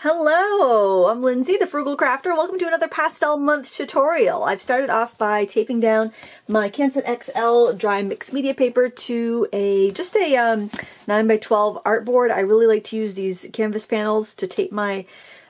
Hello, I'm Lindsay, the Frugal Crafter. Welcome to another Pastel Month tutorial. I've started off by taping down my Canson XL dry mixed media paper to a just a um, 9 by 12 artboard. I really like to use these canvas panels to tape my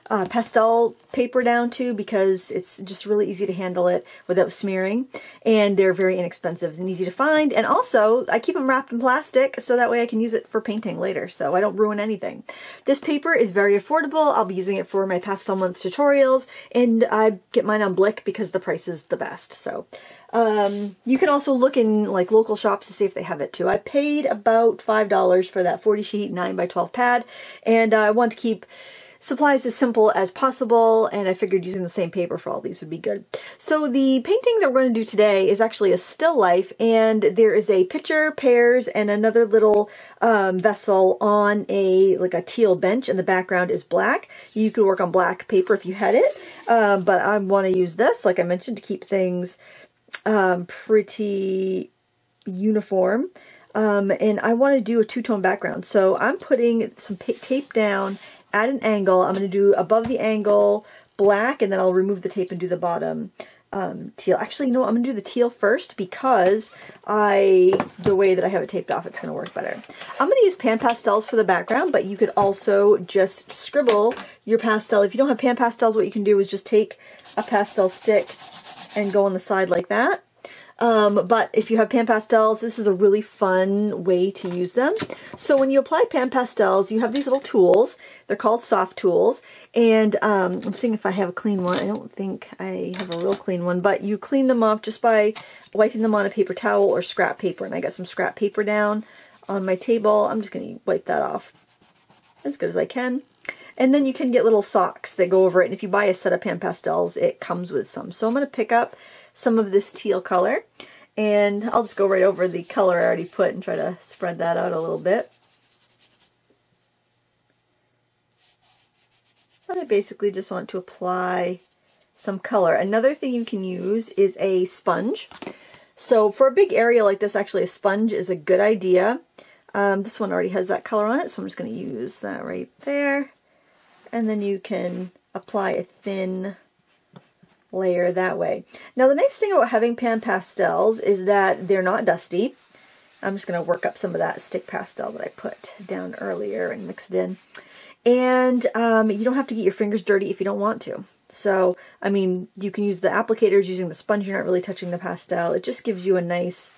uh, pastel paper down to because it's just really easy to handle it without smearing and they're very inexpensive and easy to find and also I keep them wrapped in plastic so that way I can use it for painting later so I don't ruin anything. This paper is very affordable. I'll be using it for my pastel month tutorials and I get mine on Blick because the price is the best so um, you can also look in like local shops to see if they have it too. I paid about $5 for that 40 sheet 9 by 12 pad and I want to keep supplies as simple as possible and I figured using the same paper for all these would be good. So the painting that we're going to do today is actually a still life and there is a pitcher, pears, and another little um, vessel on a like a teal bench and the background is black. You could work on black paper if you had it, um, but I want to use this, like I mentioned, to keep things um, pretty uniform. Um, and I want to do a two-tone background. So I'm putting some tape down at an angle. I'm going to do above the angle black and then I'll remove the tape and do the bottom um, teal. Actually, what? I'm going to do the teal first because I, the way that I have it taped off, it's going to work better. I'm going to use pan pastels for the background, but you could also just scribble your pastel. If you don't have pan pastels, what you can do is just take a pastel stick and go on the side like that. Um, but if you have pan pastels, this is a really fun way to use them. So when you apply pan pastels, you have these little tools. They're called soft tools. And um, I'm seeing if I have a clean one. I don't think I have a real clean one, but you clean them off just by wiping them on a paper towel or scrap paper. And I got some scrap paper down on my table. I'm just going to wipe that off as good as I can. And then you can get little socks that go over it. And if you buy a set of pan pastels, it comes with some. So I'm going to pick up some of this teal color. And I'll just go right over the color I already put and try to spread that out a little bit. But I basically just want to apply some color. Another thing you can use is a sponge. So for a big area like this, actually a sponge is a good idea. Um, this one already has that color on it, so I'm just going to use that right there. And then you can apply a thin layer that way. Now the nice thing about having pan pastels is that they're not dusty. I'm just going to work up some of that stick pastel that I put down earlier and mix it in. And um, you don't have to get your fingers dirty if you don't want to. So, I mean, you can use the applicators using the sponge. You're not really touching the pastel. It just gives you a nice,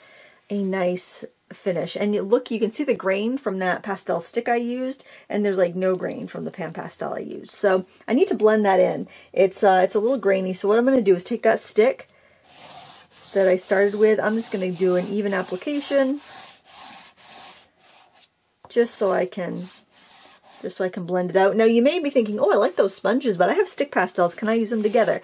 a nice finish. And look, you can see the grain from that pastel stick I used, and there's like no grain from the pan pastel I used. So I need to blend that in. It's, uh, it's a little grainy, so what I'm going to do is take that stick that I started with, I'm just going to do an even application, just so I can just so I can blend it out. Now you may be thinking, oh, I like those sponges, but I have stick pastels. Can I use them together?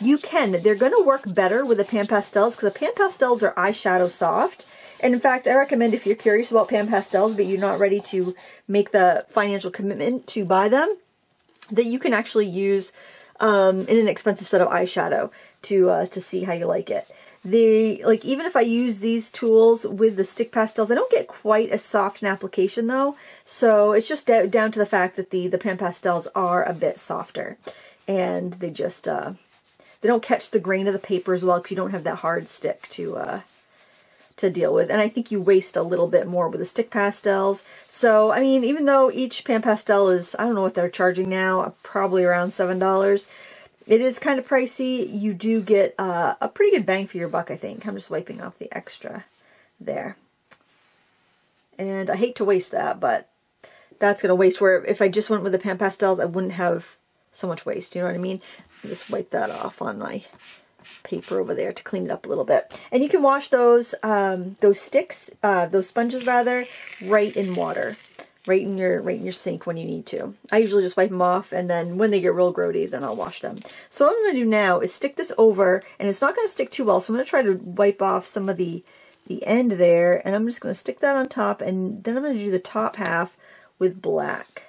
You can. They're going to work better with the pan pastels because the pan pastels are eyeshadow soft and in fact, I recommend if you're curious about pan pastels, but you're not ready to make the financial commitment to buy them, that you can actually use um, an inexpensive set of eyeshadow to uh, to see how you like it. The like even if I use these tools with the stick pastels, I don't get quite as soft an application though. So it's just down to the fact that the the pan pastels are a bit softer, and they just uh, they don't catch the grain of the paper as well because you don't have that hard stick to uh, to deal with. And I think you waste a little bit more with the stick pastels. So, I mean, even though each pan pastel is, I don't know what they're charging now, probably around $7. It is kind of pricey. You do get uh, a pretty good bang for your buck, I think. I'm just wiping off the extra there. And I hate to waste that, but that's going to waste where if I just went with the pan pastels, I wouldn't have so much waste. You know what I mean? just wipe that off on my paper over there to clean it up a little bit. And you can wash those um, those sticks, uh, those sponges rather, right in water, right in your right in your sink when you need to. I usually just wipe them off, and then when they get real grody, then I'll wash them. So what I'm going to do now is stick this over, and it's not going to stick too well. So I'm going to try to wipe off some of the the end there, and I'm just going to stick that on top, and then I'm going to do the top half with black.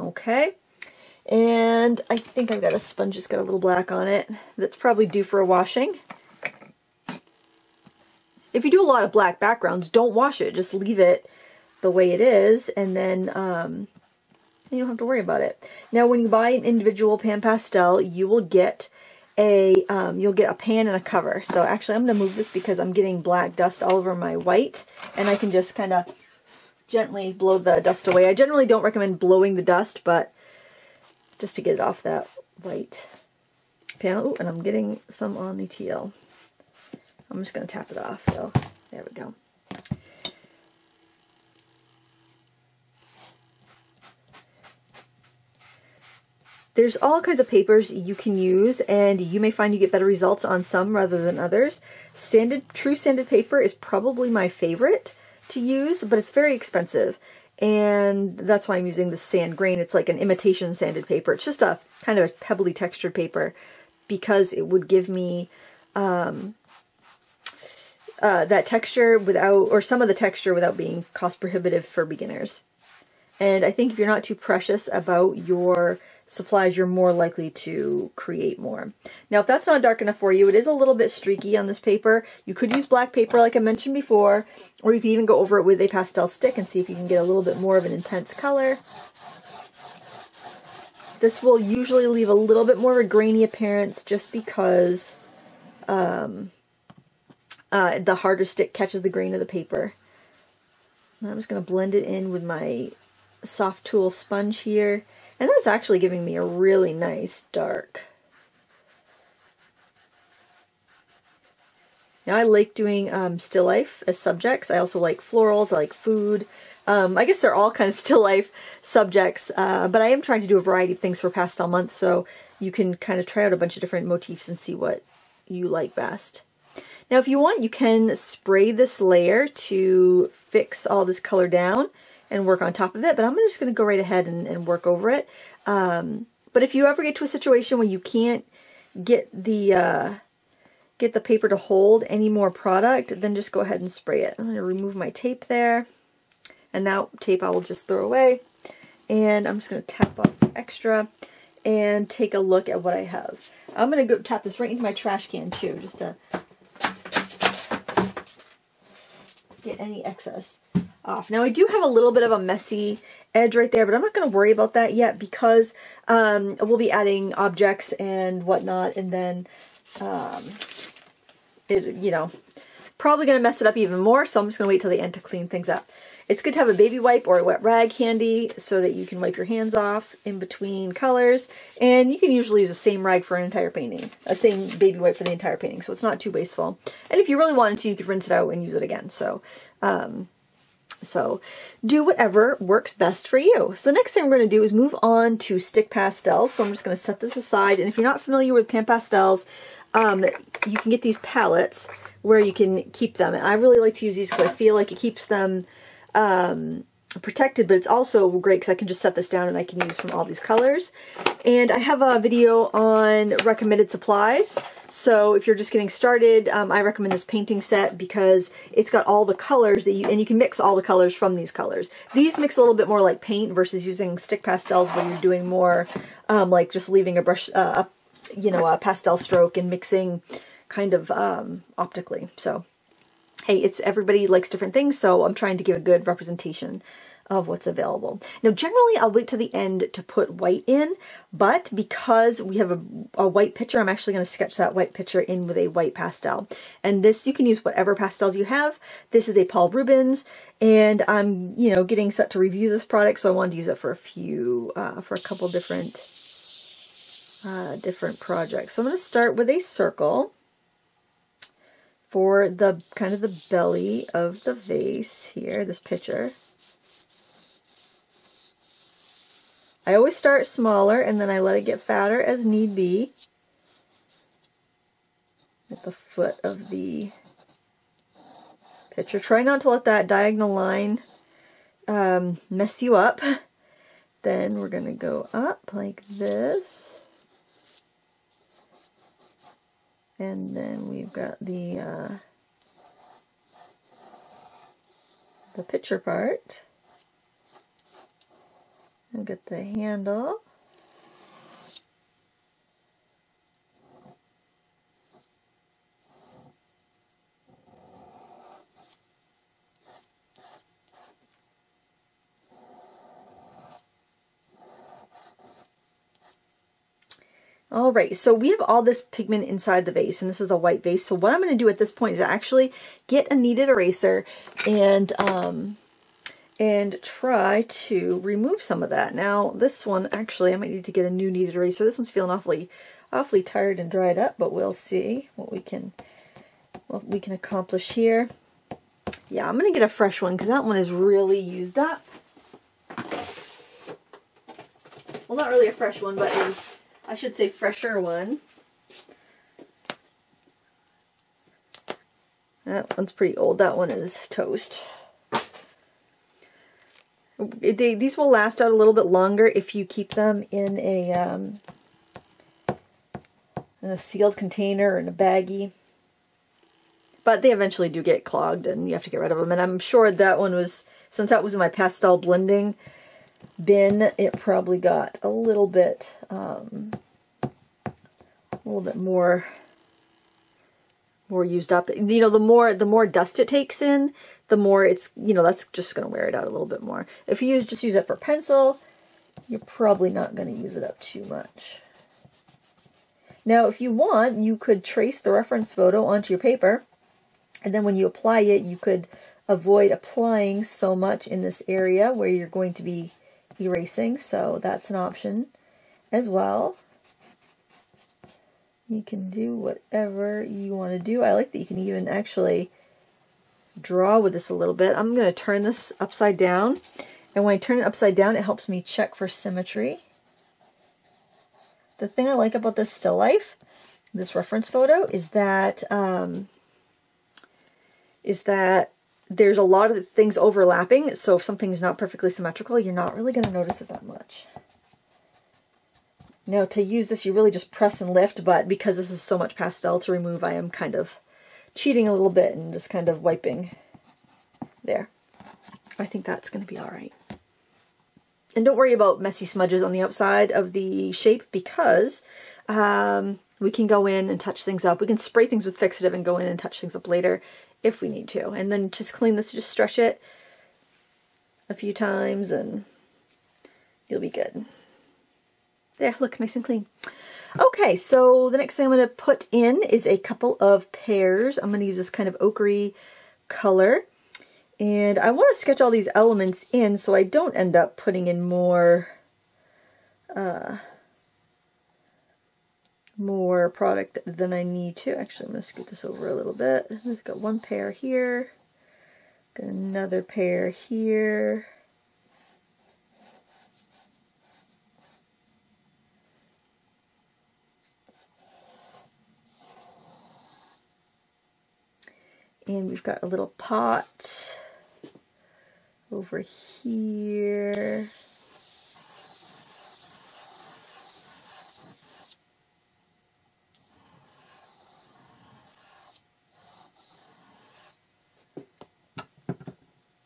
Okay. And I think I've got a sponge that's got a little black on it. That's probably due for a washing. If you do a lot of black backgrounds, don't wash it. Just leave it the way it is. And then um, you don't have to worry about it. Now, when you buy an individual pan pastel, you will get a um, you'll get a pan and a cover. So actually, I'm going to move this because I'm getting black dust all over my white, and I can just kind of gently blow the dust away. I generally don't recommend blowing the dust, but just to get it off that white panel. Ooh, and I'm getting some on the teal. I'm just going to tap it off, though. There we go. There's all kinds of papers you can use and you may find you get better results on some rather than others. Sanded, true sanded paper is probably my favorite to use, but it's very expensive. And that's why I'm using the sand grain. It's like an imitation sanded paper. It's just a kind of a pebbly textured paper because it would give me um, uh, that texture without, or some of the texture without being cost prohibitive for beginners. And I think if you're not too precious about your supplies, you're more likely to create more. Now, if that's not dark enough for you, it is a little bit streaky on this paper. You could use black paper like I mentioned before, or you could even go over it with a pastel stick and see if you can get a little bit more of an intense color. This will usually leave a little bit more of a grainy appearance just because um, uh, the harder stick catches the grain of the paper. I'm just going to blend it in with my soft tool sponge here. And that's actually giving me a really nice dark. Now I like doing um, still life as subjects. I also like florals, I like food. Um, I guess they're all kind of still life subjects, uh, but I am trying to do a variety of things for pastel month, so you can kind of try out a bunch of different motifs and see what you like best. Now if you want, you can spray this layer to fix all this color down and work on top of it, but I'm just going to go right ahead and, and work over it. Um, but if you ever get to a situation where you can't get the uh, get the paper to hold any more product, then just go ahead and spray it. I'm going to remove my tape there, and now tape I will just throw away. And I'm just going to tap off extra and take a look at what I have. I'm going to go tap this right into my trash can too, just to get any excess off. Now I do have a little bit of a messy edge right there, but I'm not going to worry about that yet because um, we'll be adding objects and whatnot, and then um, it, you know, probably going to mess it up even more, so I'm just going to wait till the end to clean things up. It's good to have a baby wipe or a wet rag handy so that you can wipe your hands off in between colors. And you can usually use the same rag for an entire painting, a same baby wipe for the entire painting, so it's not too wasteful. And if you really wanted to, you could rinse it out and use it again. So um, so do whatever works best for you. So the next thing we're going to do is move on to stick pastels. So I'm just going to set this aside. And if you're not familiar with pan pastels, um, you can get these palettes where you can keep them. And I really like to use these because I feel like it keeps them um, protected, but it's also great because I can just set this down and I can use from all these colors. And I have a video on recommended supplies. So if you're just getting started, um, I recommend this painting set because it's got all the colors that you, and you can mix all the colors from these colors. These mix a little bit more like paint versus using stick pastels where you're doing more um, like just leaving a brush, uh, a, you know, a pastel stroke and mixing kind of um, optically. So hey, it's everybody likes different things, so I'm trying to give a good representation of what's available. Now, generally, I'll wait to the end to put white in, but because we have a, a white picture, I'm actually going to sketch that white picture in with a white pastel. And this, you can use whatever pastels you have. This is a Paul Rubens, and I'm, you know, getting set to review this product, so I wanted to use it for a few, uh, for a couple different, uh, different projects. So I'm going to start with a circle for the kind of the belly of the vase here, this picture. I always start smaller and then I let it get fatter as need be at the foot of the picture. Try not to let that diagonal line um, mess you up. Then we're going to go up like this. And then we've got the uh, the picture part and get the handle. All right, so we have all this pigment inside the vase, and this is a white vase. So what I'm going to do at this point is actually get a kneaded eraser and um, and try to remove some of that. Now, this one, actually, I might need to get a new kneaded eraser. This one's feeling awfully, awfully tired and dried up, but we'll see what we can, what we can accomplish here. Yeah, I'm going to get a fresh one because that one is really used up. Well, not really a fresh one, but a I should say fresher one. That one's pretty old. That one is toast. They, these will last out a little bit longer if you keep them in a um, in a sealed container or in a baggie. But they eventually do get clogged and you have to get rid of them. And I'm sure that one was, since that was in my pastel blending, bin, it probably got a little bit, um, a little bit more, more used up. You know, the more, the more dust it takes in, the more it's, you know, that's just going to wear it out a little bit more. If you use, just use it for pencil, you're probably not going to use it up too much. Now, if you want, you could trace the reference photo onto your paper, and then when you apply it, you could avoid applying so much in this area where you're going to be erasing, so that's an option as well. You can do whatever you want to do. I like that you can even actually draw with this a little bit. I'm going to turn this upside down, and when I turn it upside down, it helps me check for symmetry. The thing I like about this still life, this reference photo, is that um, is that there's a lot of things overlapping, so if something's not perfectly symmetrical, you're not really going to notice it that much. Now to use this, you really just press and lift, but because this is so much pastel to remove, I am kind of cheating a little bit and just kind of wiping there. I think that's going to be all right. And don't worry about messy smudges on the outside of the shape because um, we can go in and touch things up. We can spray things with fixative and go in and touch things up later if we need to. And then just clean this, just stretch it a few times and you'll be good. There, look, nice and clean. Okay, so the next thing I'm going to put in is a couple of pears. I'm going to use this kind of ochre color. And I want to sketch all these elements in so I don't end up putting in more uh, more product than I need to. Actually, I'm going to scoot this over a little bit. I've got one pear here, got another pear here. And we've got a little pot over here.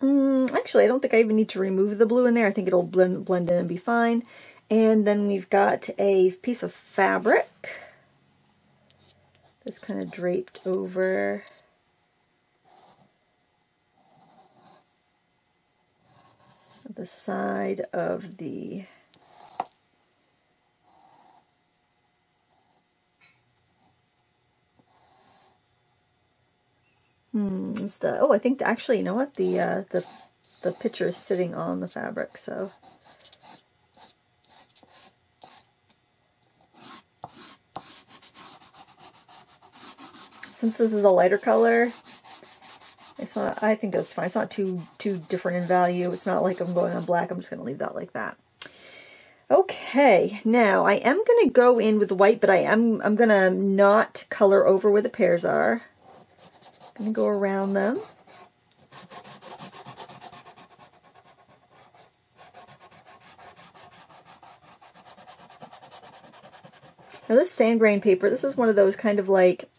Mm, actually, I don't think I even need to remove the blue in there. I think it'll blend, blend in and be fine. And then we've got a piece of fabric that's kind of draped over the side of the Hmm, the, oh, I think actually, you know what? The uh, the the picture is sitting on the fabric, so. Since this is a lighter color, it's not, I think that's fine. It's not too, too different in value. It's not like I'm going on black. I'm just going to leave that like that. Okay, now I am going to go in with the white, but I am, I'm going to not color over where the pears are. I'm going to go around them. Now this sand grain paper, this is one of those kind of like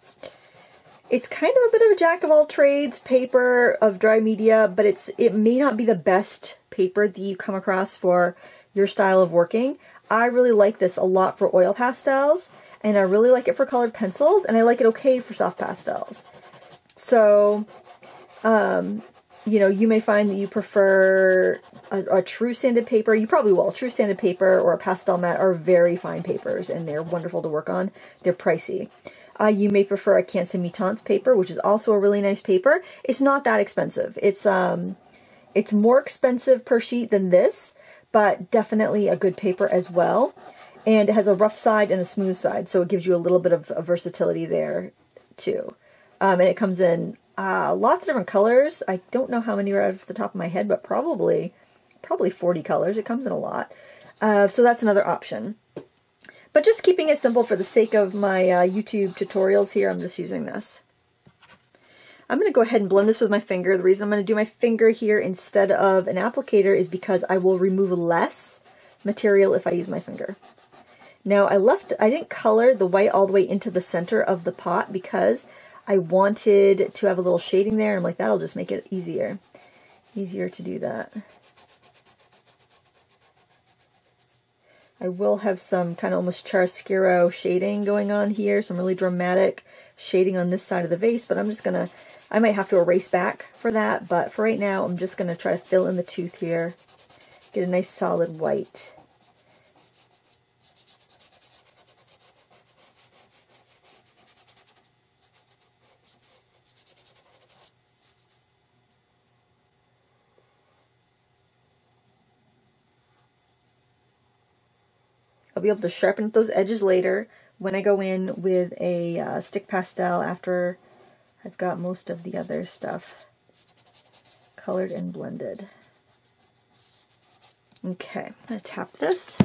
it's kind of a bit of a jack of all trades paper of dry media, but it's it may not be the best paper that you come across for your style of working. I really like this a lot for oil pastels, and I really like it for colored pencils, and I like it okay for soft pastels. So, um, you know, you may find that you prefer a, a, true sanded paper. You probably will. True sanded paper or a Pastelmat are very fine papers and they're wonderful to work on. They're pricey. Uh, you may prefer a Canson Mi-Teintes paper, which is also a really nice paper. It's not that expensive. It's um, it's more expensive per sheet than this, but definitely a good paper as well. And it has a rough side and a smooth side, so it gives you a little bit of, of versatility there too. Um, and it comes in uh, lots of different colors. I don't know how many are off the top of my head, but probably probably 40 colors. It comes in a lot. Uh, so that's another option. But just keeping it simple for the sake of my uh, YouTube tutorials here, I'm just using this. I'm going to go ahead and blend this with my finger. The reason I'm going to do my finger here instead of an applicator is because I will remove less material if I use my finger. Now I left, I didn't color the white all the way into the center of the pot because I wanted to have a little shading there. I'm like, that'll just make it easier, easier to do that. I will have some kind of almost chiaroscuro shading going on here, some really dramatic shading on this side of the vase, but I'm just going to, I might have to erase back for that, but for right now, I'm just going to try to fill in the tooth here, get a nice solid white. Be able to sharpen those edges later when I go in with a uh, stick pastel after I've got most of the other stuff colored and blended. Okay, I'm going to tap this.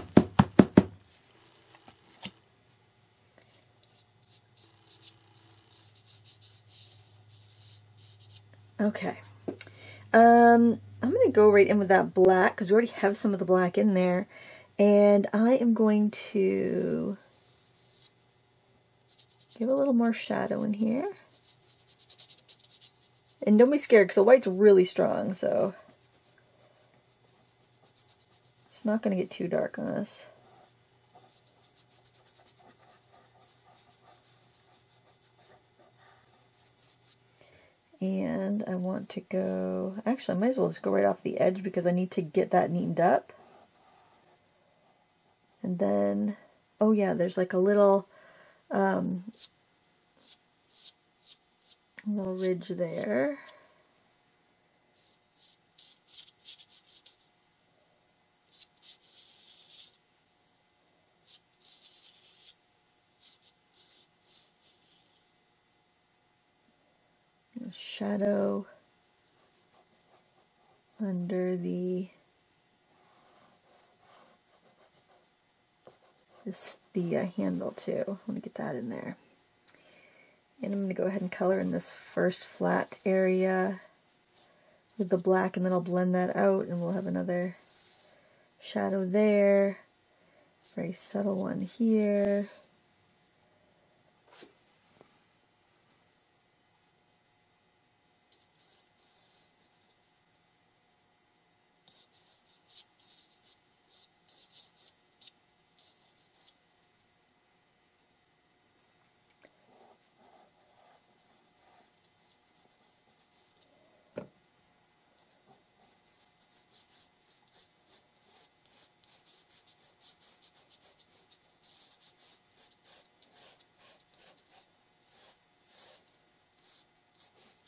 Okay. Um, I'm going to go right in with that black because we already have some of the black in there. And I am going to give a little more shadow in here. And don't be scared because the white's really strong, so it's not going to get too dark on us. And I want to go, actually I might as well just go right off the edge because I need to get that neatened up. And then, oh yeah, there's like a little, um, little ridge there. shadow under the this the uh, handle too. Let me get that in there. And I'm going to go ahead and color in this first flat area with the black and then I'll blend that out and we'll have another shadow there. Very subtle one here.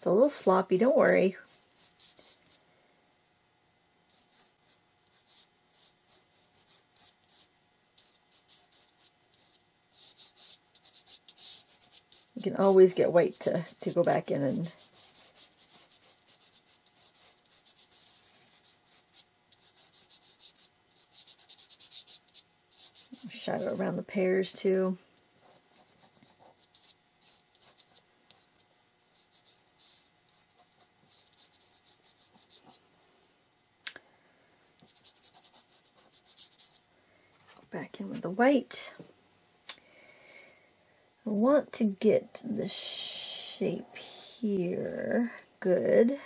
It's a little sloppy, don't worry. You can always get white to, to go back in and shadow around the pears too. to get the shape here good.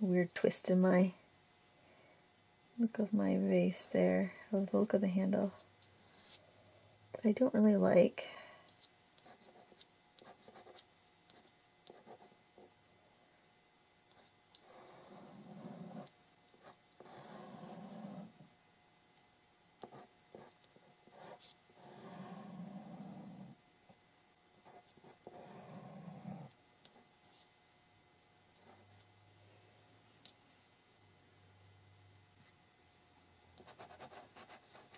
weird twist in my look of my vase there, of the look of the handle that I don't really like.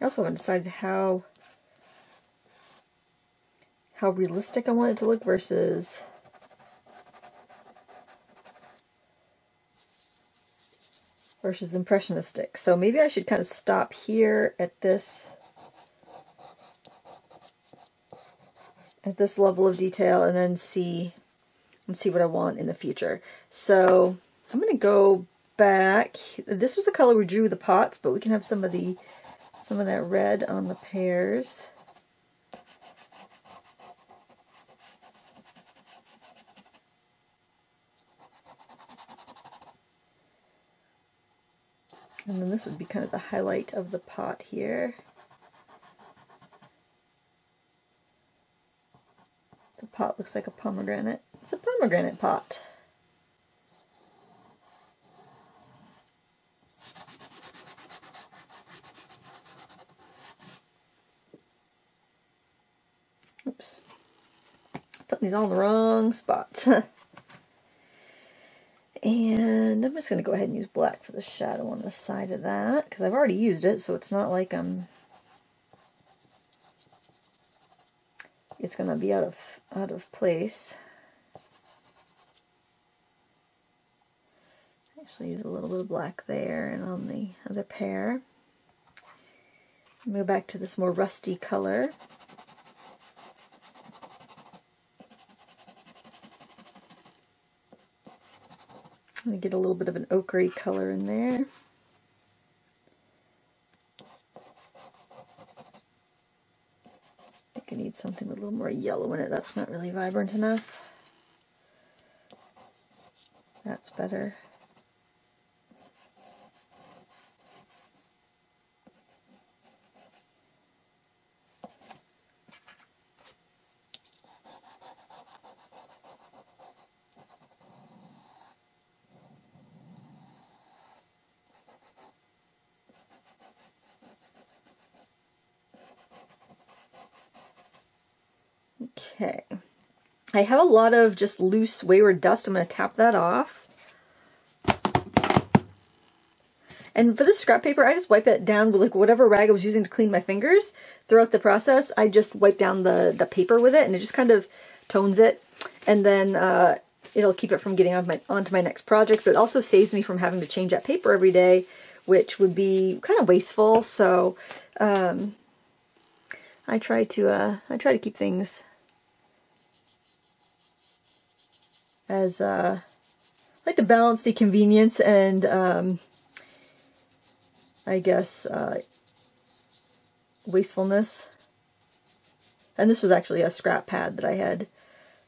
I also haven't decided how how realistic I want it to look versus versus impressionistic. So maybe I should kind of stop here at this at this level of detail and then see and see what I want in the future. So I'm going to go back. This was the color we drew the pots, but we can have some of the some of that red on the pears. And then this would be kind of the highlight of the pot here. The pot looks like a pomegranate. It's a pomegranate pot. These all the wrong spots. and I'm just going to go ahead and use black for the shadow on the side of that because I've already used it so it's not like I'm it's going to be out of out of place. Actually use a little bit of black there and on the other pear. Move back to this more rusty color. Going to get a little bit of an ochre color in there. I think I need something with a little more yellow in it. That's not really vibrant enough. That's better. Okay. I have a lot of just loose wayward dust. I'm going to tap that off. And for this scrap paper, I just wipe it down with like whatever rag I was using to clean my fingers throughout the process. I just wipe down the, the paper with it and it just kind of tones it. And then uh, it'll keep it from getting on my, onto my next project, but it also saves me from having to change that paper every day, which would be kind of wasteful. So um, I try to uh, I try to keep things as uh, I like to balance the convenience and um, I guess uh, wastefulness. And this was actually a scrap pad that I had.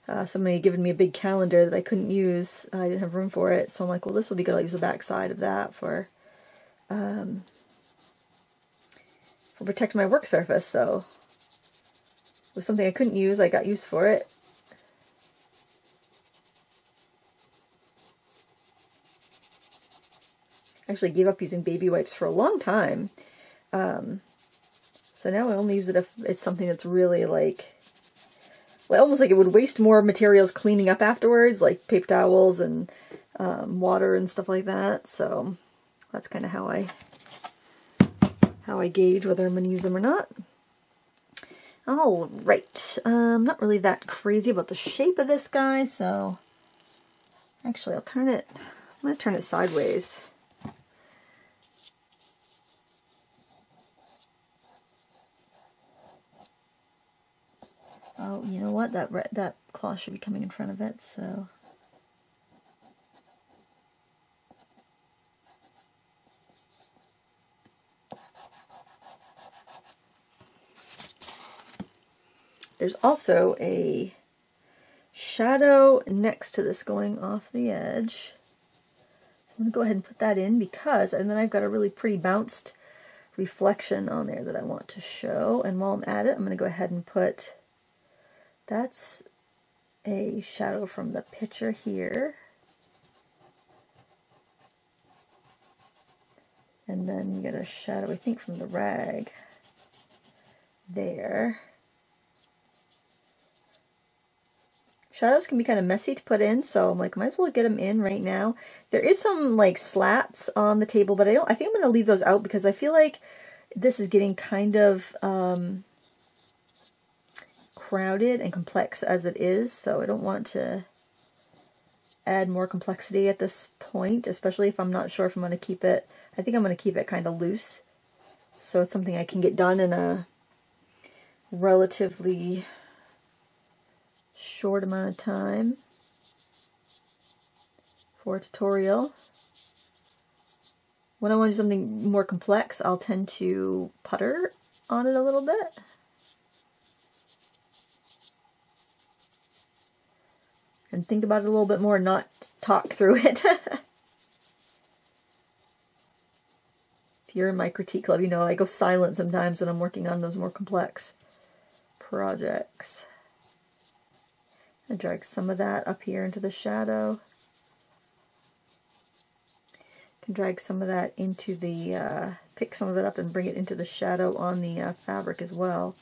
Uh, somebody had given me a big calendar that I couldn't use. I didn't have room for it, so I'm like, well, this will be good. I'll use the back side of that for um, for protecting my work surface. So it was something I couldn't use. I got use for it. Actually gave up using baby wipes for a long time. Um, so now I only use it if it's something that's really like, well, almost like it would waste more materials cleaning up afterwards, like paper towels and um, water and stuff like that. So that's kind of how I how I gauge whether I'm going to use them or not. All right, I'm um, not really that crazy about the shape of this guy, so actually I'll turn it, I'm going to turn it sideways. Oh, you know what? That that cloth should be coming in front of it, so... There's also a shadow next to this going off the edge. I'm going to go ahead and put that in because, and then I've got a really pretty bounced reflection on there that I want to show. And while I'm at it, I'm going to go ahead and put, that's a shadow from the picture here. And then you get a shadow, I think, from the rag there. Shadows can be kind of messy to put in, so I'm like, might as well get them in right now. There is some like slats on the table, but I don't. I think I'm going to leave those out because I feel like this is getting kind of um, crowded and complex as it is, so I don't want to add more complexity at this point, especially if I'm not sure if I'm going to keep it. I think I'm going to keep it kind of loose, so it's something I can get done in a relatively short amount of time for a tutorial. When I want to do something more complex, I'll tend to putter on it a little bit. And think about it a little bit more, and not talk through it. if you're in my critique club, you know I go silent sometimes when I'm working on those more complex projects. I drag some of that up here into the shadow. Can drag some of that into the, uh, pick some of it up and bring it into the shadow on the uh, fabric as well.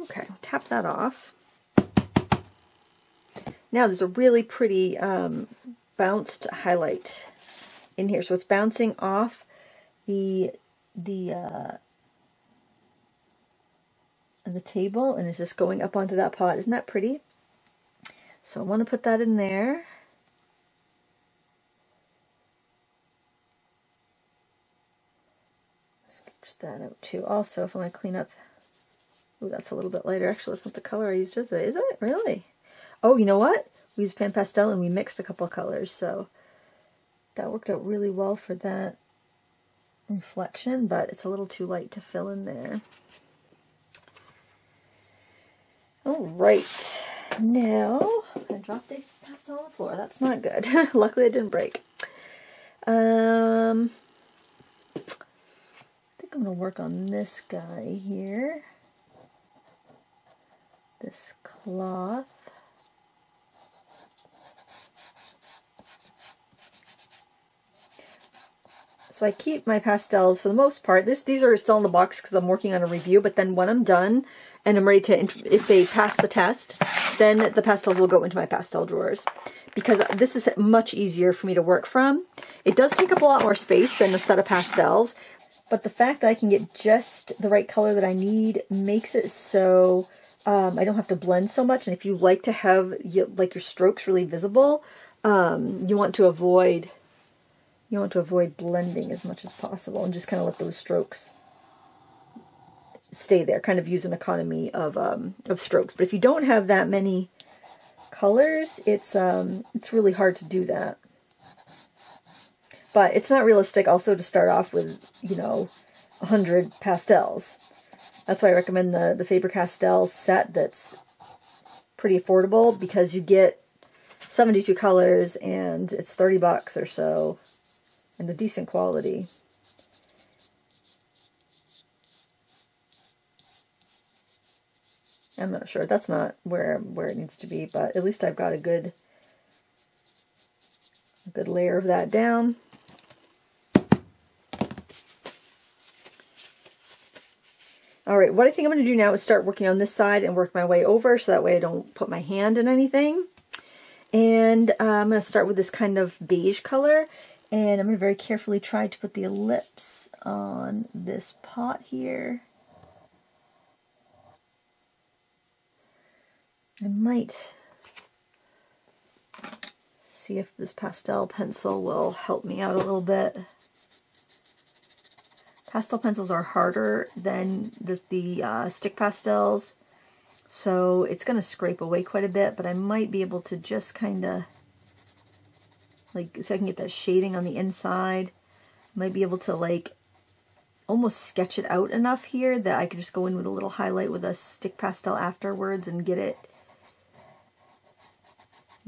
Okay, tap that off. Now there's a really pretty um, bounced highlight in here. So it's bouncing off the the uh, the table and it's just going up onto that pot. Isn't that pretty? So I want to put that in there. Sketch that out too. Also, if I want to clean up Oh, that's a little bit lighter. Actually, that's not the color I used, is it? Is it? Really? Oh, you know what? We used Pan Pastel and we mixed a couple colors, so that worked out really well for that reflection, but it's a little too light to fill in there. All right, now I dropped this pastel on the floor. That's not good. Luckily, it didn't break. Um, I think I'm to work on this guy here this cloth. So I keep my pastels for the most part. This These are still in the box because I'm working on a review, but then when I'm done and I'm ready to, if they pass the test, then the pastels will go into my pastel drawers because this is much easier for me to work from. It does take up a lot more space than a set of pastels, but the fact that I can get just the right color that I need makes it so um, I don't have to blend so much. And if you like to have you, like your strokes really visible, um, you want to avoid you want to avoid blending as much as possible and just kind of let those strokes stay there. Kind of use an economy of um, of strokes. But if you don't have that many colors, it's um, it's really hard to do that. But it's not realistic also to start off with, you know, 100 pastels. That's why I recommend the, the Faber-Castell set that's pretty affordable because you get 72 colors and it's 30 bucks or so and a decent quality. I'm not sure. That's not where where it needs to be, but at least I've got a good a good layer of that down. All right, what I think I'm going to do now is start working on this side and work my way over so that way I don't put my hand in anything. And uh, I'm going to start with this kind of beige color. And I'm going to very carefully try to put the ellipse on this pot here. I might see if this pastel pencil will help me out a little bit. Pastel pencils are harder than the, the uh, stick pastels, so it's going to scrape away quite a bit, but I might be able to just kind of like so I can get that shading on the inside. Might be able to like almost sketch it out enough here that I could just go in with a little highlight with a stick pastel afterwards and get it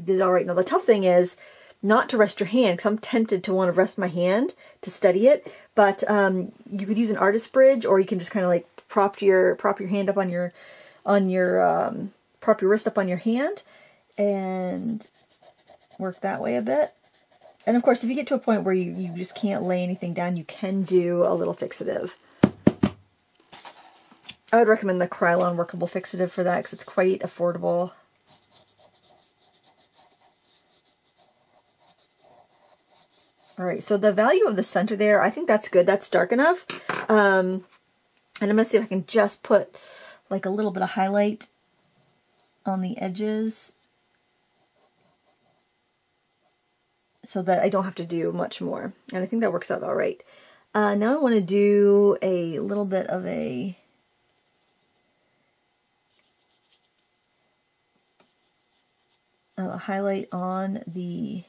did all right. Now the tough thing is not to rest your hand because I'm tempted to want to rest my hand to study it, but um, you could use an artist bridge or you can just kind of like prop your prop your hand up on your on your um, prop your wrist up on your hand and work that way a bit. And of course, if you get to a point where you, you just can't lay anything down, you can do a little fixative. I would recommend the Krylon Workable Fixative for that because it's quite affordable. All right, so the value of the center there, I think that's good. That's dark enough. Um, and I'm going to see if I can just put like a little bit of highlight on the edges so that I don't have to do much more. And I think that works out all right. Uh, now I want to do a little bit of a uh, highlight on the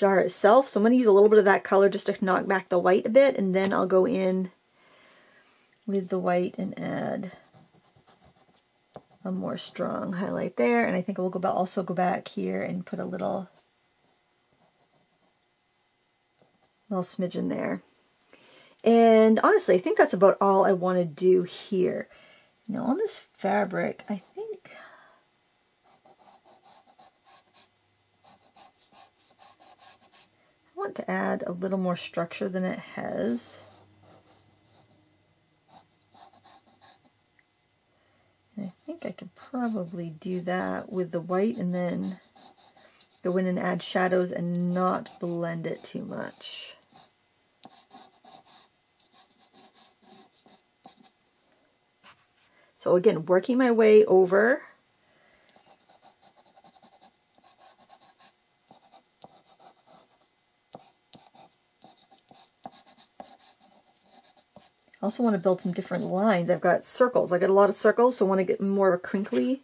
jar itself. So I'm going to use a little bit of that color just to knock back the white a bit and then I'll go in with the white and add a more strong highlight there. And I think we'll go back, also go back here and put a little little smidgen there. And honestly, I think that's about all I want to do here. Now on this fabric, I think I want to add a little more structure than it has. And I think I could probably do that with the white and then go in and add shadows and not blend it too much. So again, working my way over. I also want to build some different lines. I've got circles. I got a lot of circles, so I want to get more of a crinkly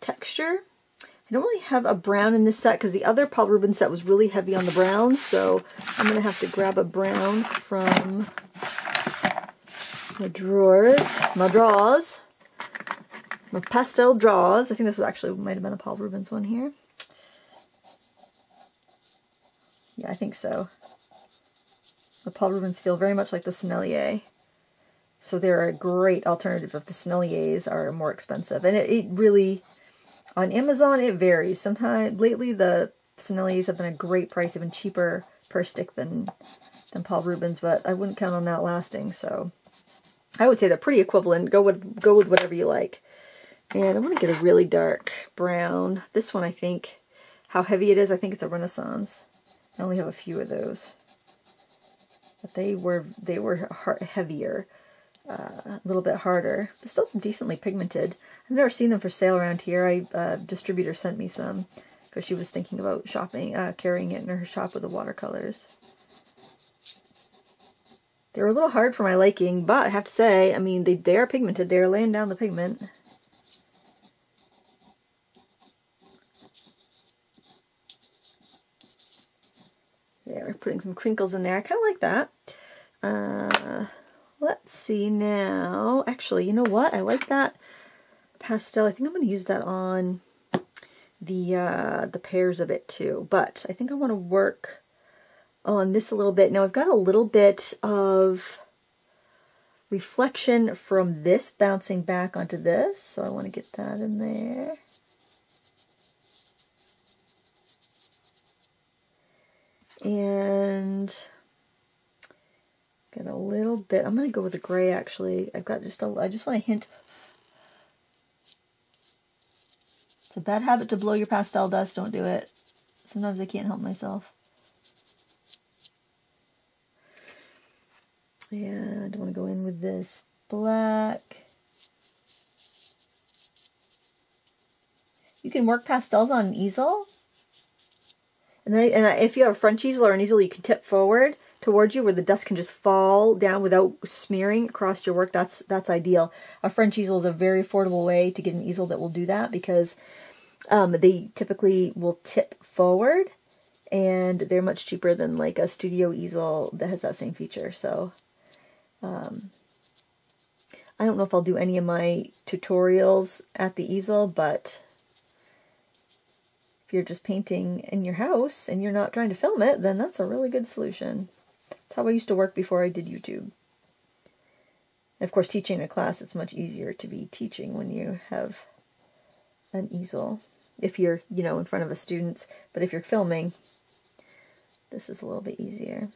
texture. I don't really have a brown in this set because the other Paul Rubens set was really heavy on the browns, so I'm going to have to grab a brown from the drawers, my drawers my pastel drawers. I think this is actually might have been a Paul Rubens one here. Yeah, I think so. The Paul Rubens feel very much like the Sennelier. So they're a great alternative if the Senneliers are more expensive. And it, it really, on Amazon, it varies. Sometimes, lately, the Senneliers have been a great price, even cheaper per stick than, than Paul Rubens, but I wouldn't count on that lasting, so I would say they're pretty equivalent. Go with go with whatever you like. And I want to get a really dark brown. This one, I think, how heavy it is, I think it's a Renaissance. I only have a few of those. But they were they were heavier, uh, a little bit harder, but still decently pigmented. I've never seen them for sale around here. I uh, distributor sent me some because she was thinking about shopping, uh, carrying it in her shop with the watercolors. They were a little hard for my liking, but I have to say, I mean, they, they are pigmented. They are laying down the pigment. There, putting some crinkles in there. I kind of like that. Uh, let's see now. Actually, you know what? I like that pastel. I think I'm going to use that on the uh, the pears of it too. But I think I want to work on this a little bit. Now I've got a little bit of reflection from this bouncing back onto this. So I want to get that in there. and get a little bit. I'm going to go with the gray actually. I've got just a, I just want to hint. It's a bad habit to blow your pastel dust. Don't do it. Sometimes I can't help myself. And I don't want to go in with this black. You can work pastels on an easel and, and if you have a French easel or an easel, you can tip forward towards you where the dust can just fall down without smearing across your work. That's that's ideal. A French easel is a very affordable way to get an easel that will do that because um, they typically will tip forward and they're much cheaper than like a studio easel that has that same feature. So um, I don't know if I'll do any of my tutorials at the easel, but if you're just painting in your house and you're not trying to film it, then that's a really good solution. That's how I used to work before I did YouTube. And of course, teaching a class, it's much easier to be teaching when you have an easel. If you're, you know, in front of a student, but if you're filming, this is a little bit easier.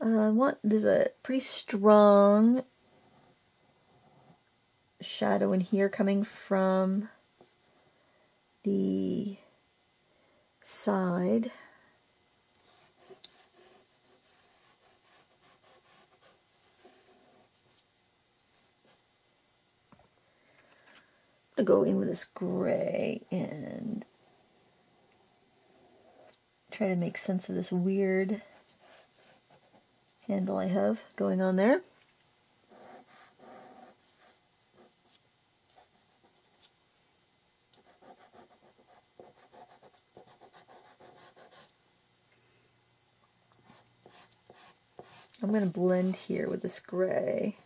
Uh, I want, there's a pretty strong shadow in here coming from the side. To go in with this gray and try to make sense of this weird handle I have going on there. I'm going to blend here with this gray.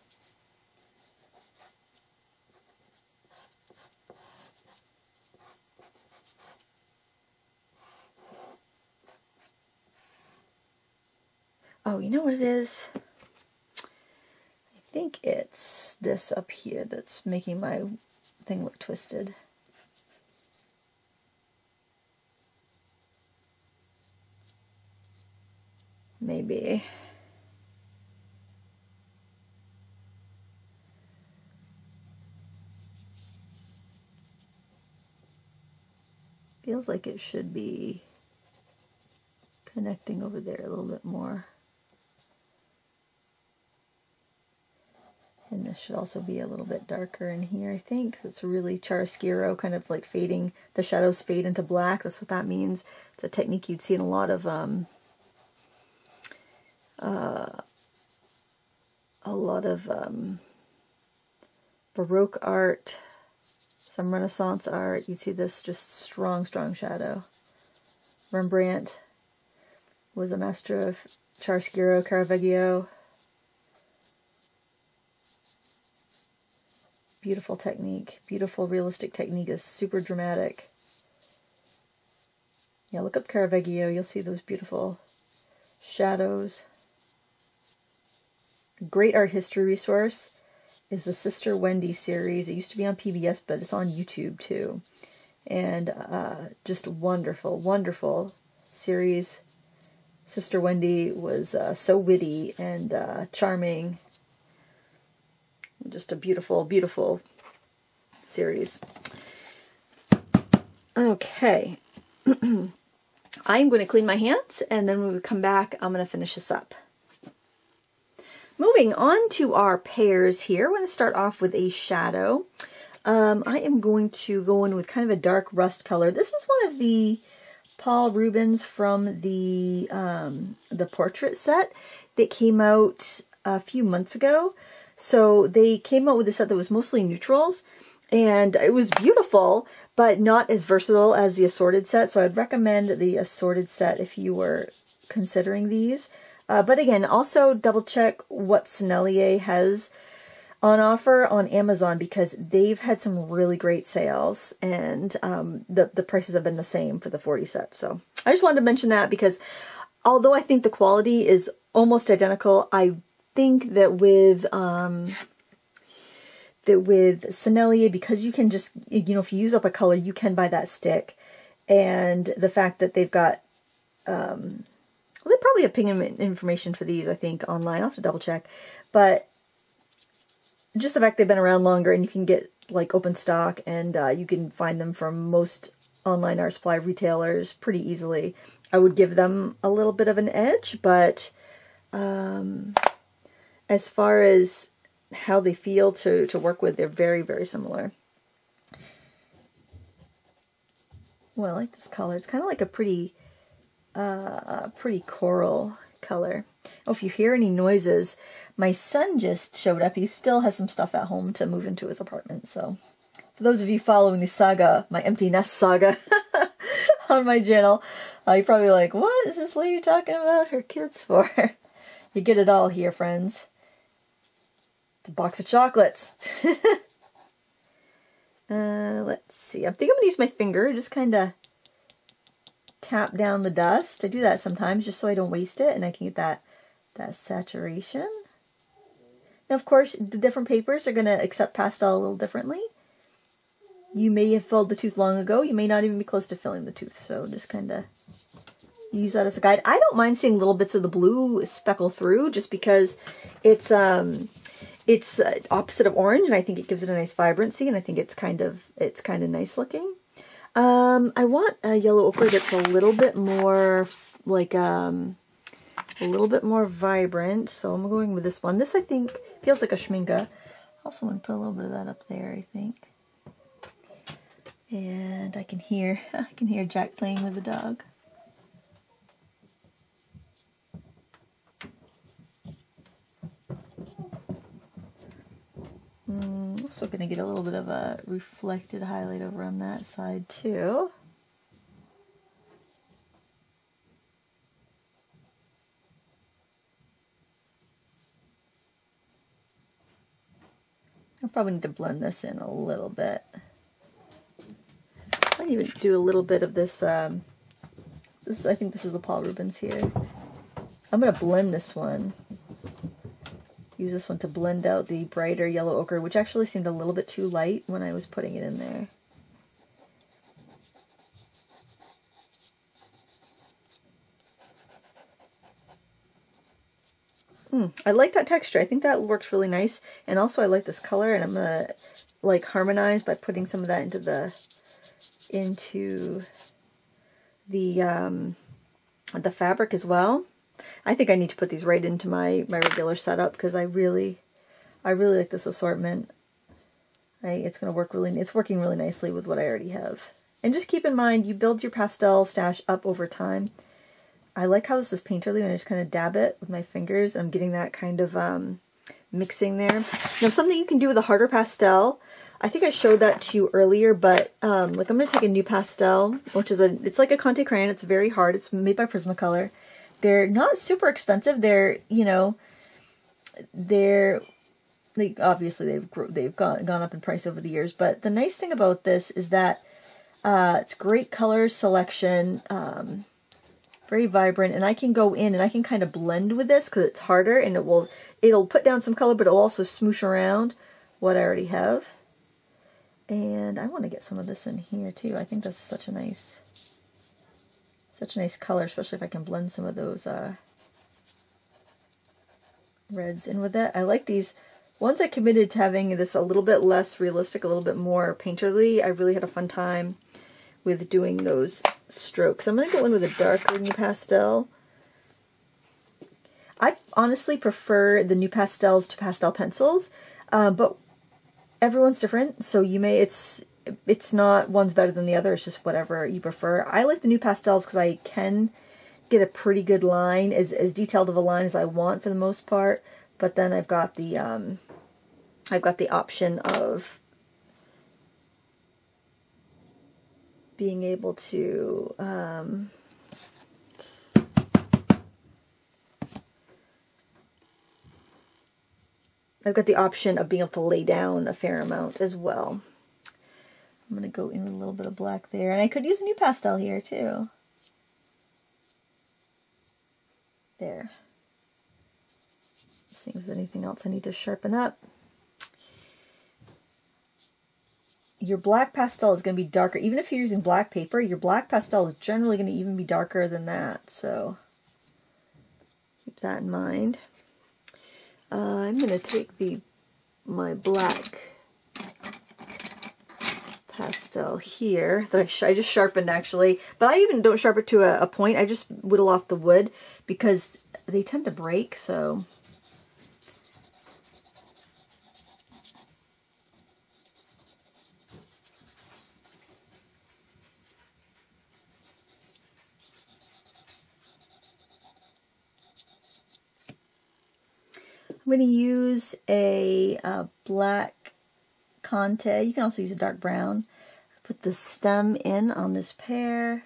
Oh, you know what it is? I think it's this up here that's making my thing look twisted. Maybe. Feels like it should be connecting over there a little bit more. And this should also be a little bit darker in here, I think, because it's really chiaroscuro, kind of like fading, the shadows fade into black. That's what that means. It's a technique you'd see in a lot of, um, uh, a lot of um, Baroque art, some Renaissance art. You'd see this just strong, strong shadow. Rembrandt was a master of chiaroscuro, Caravaggio. Beautiful technique, beautiful realistic technique is super dramatic. Yeah, look up Caravaggio, you'll see those beautiful shadows. Great art history resource is the Sister Wendy series. It used to be on PBS, but it's on YouTube too. And uh, just wonderful, wonderful series. Sister Wendy was uh, so witty and uh, charming. Just a beautiful, beautiful series. Okay. I'm going to clean my hands and then when we come back, I'm going to finish this up. Moving on to our pears here, I'm going to start off with a shadow. Um, I am going to go in with kind of a dark rust color. This is one of the Paul Rubens from the um, the portrait set that came out a few months ago. So they came out with a set that was mostly neutrals, and it was beautiful, but not as versatile as the assorted set. So I'd recommend the assorted set if you were considering these. Uh, but again, also double check what Sennelier has on offer on Amazon because they've had some really great sales and um, the, the prices have been the same for the 40 set. So I just wanted to mention that because although I think the quality is almost identical, I think that with um, that with Sennelier, because you can just, you know, if you use up a color, you can buy that stick. And the fact that they've got um, well, they probably have pigment information for these, I think, online. I'll have to double check. But just the fact they've been around longer and you can get like open stock and uh, you can find them from most online art supply retailers pretty easily. I would give them a little bit of an edge, but um, as far as how they feel to, to work with, they're very, very similar. Well, I like this color. It's kind of like a pretty uh, pretty coral color. Oh, if you hear any noises, my son just showed up. He still has some stuff at home to move into his apartment. So, for those of you following the saga, my empty nest saga, on my channel, uh, you're probably like, what is this lady talking about her kids for? you get it all here, friends. It's a box of chocolates. uh, let's see. I think I'm going to use my finger, just kind of tap down the dust. I do that sometimes just so I don't waste it and I can get that, that saturation. Now, of course, the different papers are going to accept pastel a little differently. You may have filled the tooth long ago. You may not even be close to filling the tooth. So just kind of use that as a guide. I don't mind seeing little bits of the blue speckle through just because it's um it's uh, opposite of orange and I think it gives it a nice vibrancy and I think it's kind of it's kind of nice looking. Um, I want a yellow ochre that's a little bit more like um, a little bit more vibrant. So I'm going with this one. This I think feels like a Schmincke. I also want to put a little bit of that up there, I think. And I can hear I can hear Jack playing with the dog. Mm, also going to get a little bit of a reflected highlight over on that side too. I'll probably need to blend this in a little bit. I might even do a little bit of this, um, this I think this is the Paul Rubens here. I'm going to blend this one use this one to blend out the brighter yellow ochre, which actually seemed a little bit too light when I was putting it in there. Hmm, I like that texture. I think that works really nice. And also I like this color and I'm going to like harmonize by putting some of that into the into the um, the fabric as well. I think I need to put these right into my, my regular setup because I really, I really like this assortment. I, it's going to work really, it's working really nicely with what I already have. And just keep in mind, you build your pastel stash up over time. I like how this is painterly when I just kind of dab it with my fingers. I'm getting that kind of um, mixing there. Now, something you can do with a harder pastel, I think I showed that to you earlier, but um, like I'm going to take a NuPastel, which is a, it's like a Conte crayon. It's very hard. It's made by Prismacolor. They're not super expensive. They're, you know, they're like obviously they've they've gone gone up in price over the years, but the nice thing about this is that uh, it's great color selection, um, very vibrant, and I can go in and I can kind of blend with this because it's harder and it will it'll put down some color, but it'll also smoosh around what I already have. And I want to get some of this in here too. I think that's such a nice such a nice color, especially if I can blend some of those uh, reds in with that. I like these. Once I committed to having this a little bit less realistic, a little bit more painterly, I really had a fun time with doing those strokes. I'm going to go in with a darker NuPastel. I honestly prefer the NuPastels to pastel pencils, uh, but everyone's different, so you may, it's it's not one's better than the other. It's just whatever you prefer. I like the NuPastels because I can get a pretty good line, as, as detailed of a line as I want for the most part. But then I've got the um, I've got the option of being able to um, I've got the option of being able to lay down a fair amount as well. I'm going to go in with a little bit of black there. And I could use a NuPastel here too. There. See if there's anything else I need to sharpen up. Your black pastel is going to be darker. Even if you're using black paper, your black pastel is generally going to even be darker than that. So keep that in mind. Uh, I'm going to take the my black pastel here that I, I, just sharpened actually. But I even don't sharpen to a, a point. I just whittle off the wood because they tend to break. So I'm going to use a, a black Conte. You can also use a dark brown. Put the stem in on this pear.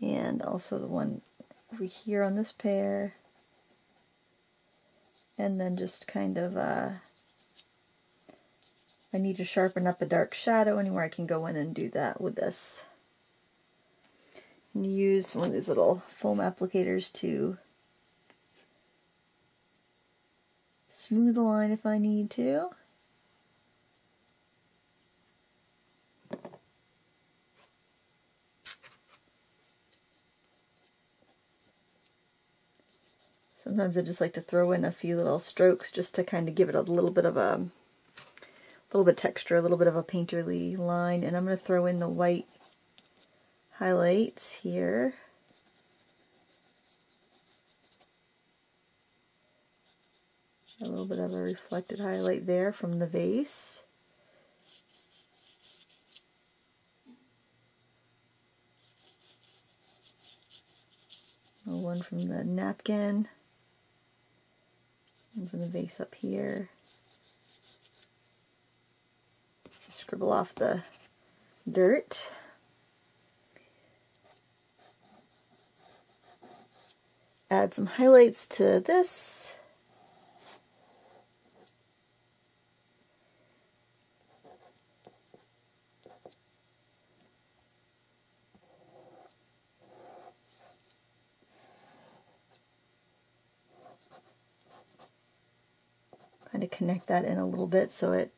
And also the one over here on this pear. And then just kind of, uh, I need to sharpen up a dark shadow anywhere I can go in and do that with this. And use one of these little foam applicators to smooth the line if I need to. Sometimes I just like to throw in a few little strokes just to kind of give it a little bit of a little bit of texture, a little bit of a painterly line. And I'm going to throw in the white highlights here. A little bit of a reflected highlight there from the vase. one from the napkin, and from the vase up here. Scribble off the dirt. Add some highlights to this. Of connect that in a little bit so it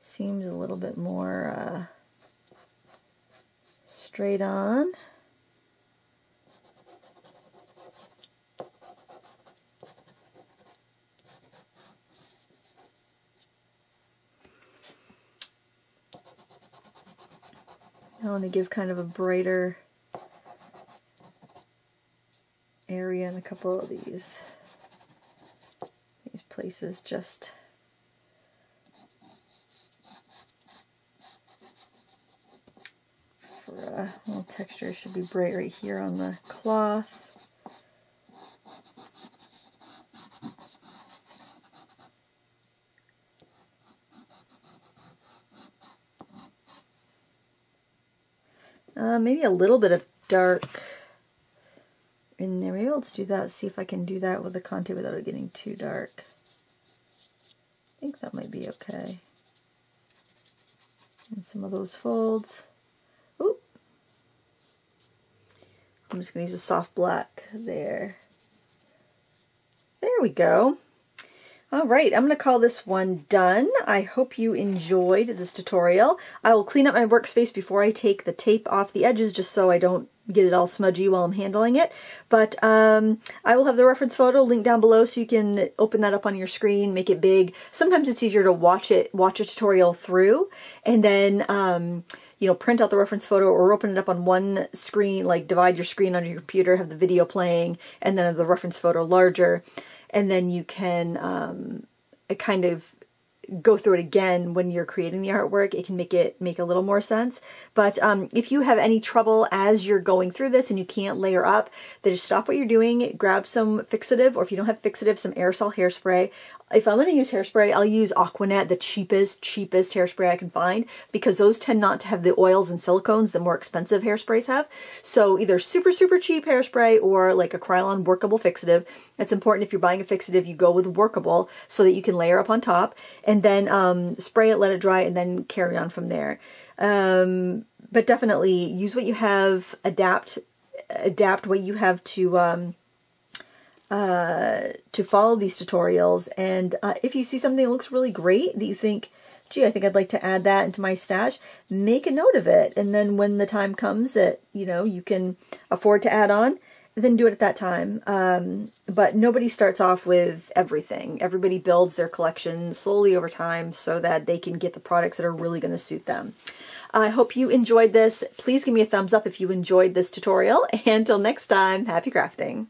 seems a little bit more uh, straight on. I want to give kind of a brighter area in a couple of these places just for a little texture should be bright right here on the cloth. Uh, maybe a little bit of dark in there. Maybe let's do that, see if I can do that with the conte without it getting too dark. I think that might be okay. And some of those folds. Oop. I'm just going to use a soft black there. There we go. All right, I'm going to call this one done. I hope you enjoyed this tutorial. I will clean up my workspace before I take the tape off the edges just so I don't get it all smudgy while I'm handling it. But um, I will have the reference photo linked down below so you can open that up on your screen, make it big. Sometimes it's easier to watch it, watch a tutorial through, and then um, you know, print out the reference photo or open it up on one screen, like divide your screen on your computer, have the video playing, and then have the reference photo larger and then you can um, kind of go through it again when you're creating the artwork. It can make it make a little more sense. But um, if you have any trouble as you're going through this and you can't layer up then just stop what you're doing. Grab some fixative or if you don't have fixative some aerosol hairspray if I'm going to use hairspray, I'll use Aqua Net, the cheapest, cheapest hairspray I can find, because those tend not to have the oils and silicones that more expensive hairsprays have. So either super, super cheap hairspray or like a Krylon workable fixative. It's important if you're buying a fixative, you go with workable so that you can layer up on top and then um, spray it, let it dry, and then carry on from there. Um, but definitely use what you have, adapt, adapt what you have to, um, uh, to follow these tutorials. And uh, if you see something that looks really great that you think, gee, I think I'd like to add that into my stash, make a note of it. And then when the time comes that, you know, you can afford to add on, then do it at that time. Um, but nobody starts off with everything. Everybody builds their collection slowly over time so that they can get the products that are really going to suit them. I hope you enjoyed this. Please give me a thumbs up if you enjoyed this tutorial. And until next time, happy crafting.